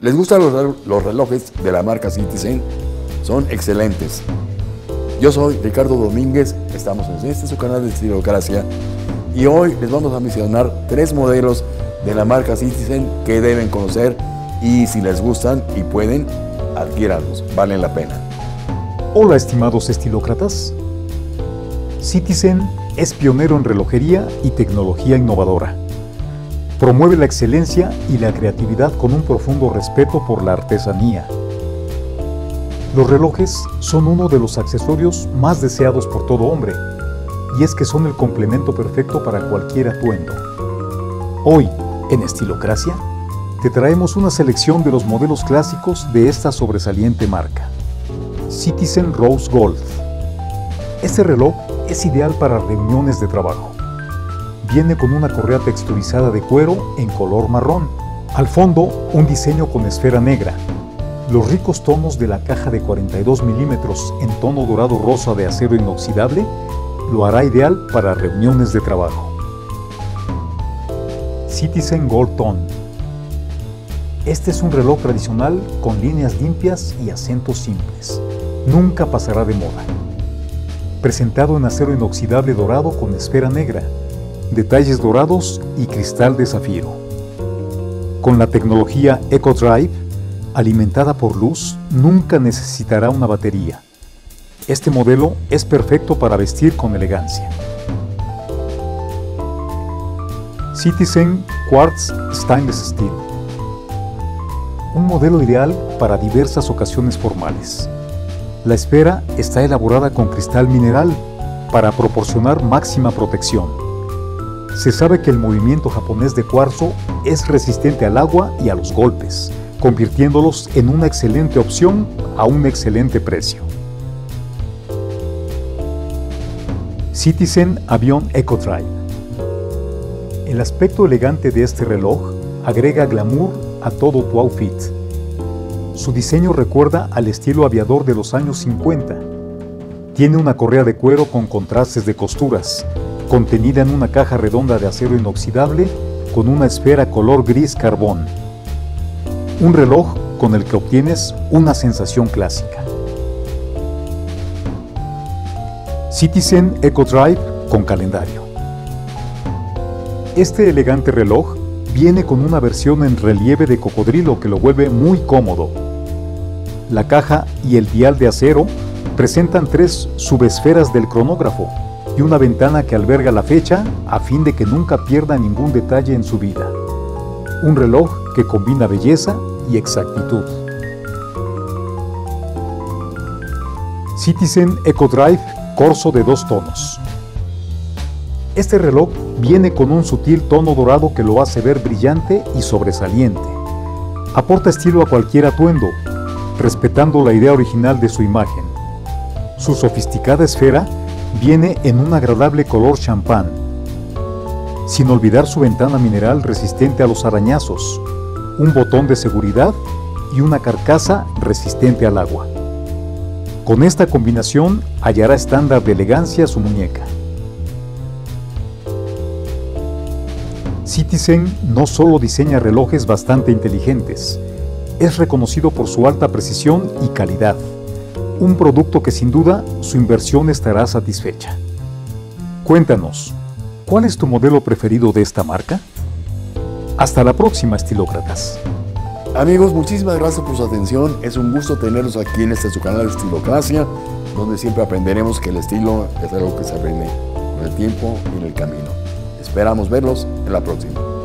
¿Les gustan los, relojes de la marca Citizen? Son excelentes. Yo soy Ricardo Domínguez, estamos en este su canal de Estilocracia y hoy les vamos a mencionar tres modelos de la marca Citizen que deben conocer y si les gustan y pueden, adquiéranlos, valen la pena. Hola estimados estilócratas. Citizen es pionero en relojería y tecnología innovadora. Promueve la excelencia y la creatividad con un profundo respeto por la artesanía. Los relojes son uno de los accesorios más deseados por todo hombre, y es que son el complemento perfecto para cualquier atuendo. Hoy, en Estilocracia, te traemos una selección de los modelos clásicos de esta sobresaliente marca. Citizen Rose Gold. Este reloj es ideal para reuniones de trabajo. Viene con una correa texturizada de cuero en color marrón. Al fondo, un diseño con esfera negra. Los ricos tonos de la caja de 42 milímetros en tono dorado rosa de acero inoxidable lo hará ideal para reuniones de trabajo. Citizen Gold Tone. Este es un reloj tradicional con líneas limpias y acentos simples. Nunca pasará de moda. Presentado en acero inoxidable dorado con esfera negra, detalles dorados y cristal de zafiro. Con la tecnología EcoDrive, alimentada por luz, nunca necesitará una batería. Este modelo es perfecto para vestir con elegancia. Citizen Quartz Stainless Steel. Un modelo ideal para diversas ocasiones formales. La esfera está elaborada con cristal mineral para proporcionar máxima protección. Se sabe que el movimiento japonés de cuarzo es resistente al agua y a los golpes, convirtiéndolos en una excelente opción a un excelente precio. Citizen Avion EcoDrive el aspecto elegante de este reloj agrega glamour a todo tu outfit. Su diseño recuerda al estilo aviador de los años 50. Tiene una correa de cuero con contrastes de costuras, contenida en una caja redonda de acero inoxidable con una esfera color gris carbón. Un reloj con el que obtienes una sensación clásica. Citizen EcoDrive con calendario. Este elegante reloj viene con una versión en relieve de cocodrilo que lo vuelve muy cómodo. La caja y el dial de acero presentan tres subesferas del cronógrafo y una ventana que alberga la fecha a fin de que nunca pierda ningún detalle en su vida. Un reloj que combina belleza y exactitud. Citizen EcoDrive Corso de dos tonos. Este reloj viene con un sutil tono dorado que lo hace ver brillante y sobresaliente. Aporta estilo a cualquier atuendo, respetando la idea original de su imagen. Su sofisticada esfera viene en un agradable color champán, sin olvidar su ventana mineral resistente a los arañazos, un botón de seguridad y una carcasa resistente al agua. Con esta combinación hallará estándar de elegancia su muñeca. Citizen no solo diseña relojes bastante inteligentes, es reconocido por su alta precisión y calidad, un producto que sin duda su inversión estará satisfecha. Cuéntanos, ¿cuál es tu modelo preferido de esta marca? Hasta la próxima, estilócratas. Amigos, muchísimas gracias por su atención. Es un gusto tenerlos aquí en este su canal de Estilocracia, donde siempre aprenderemos que el estilo es algo que se aprende con el tiempo y en el camino. Esperamos verlos en la próxima.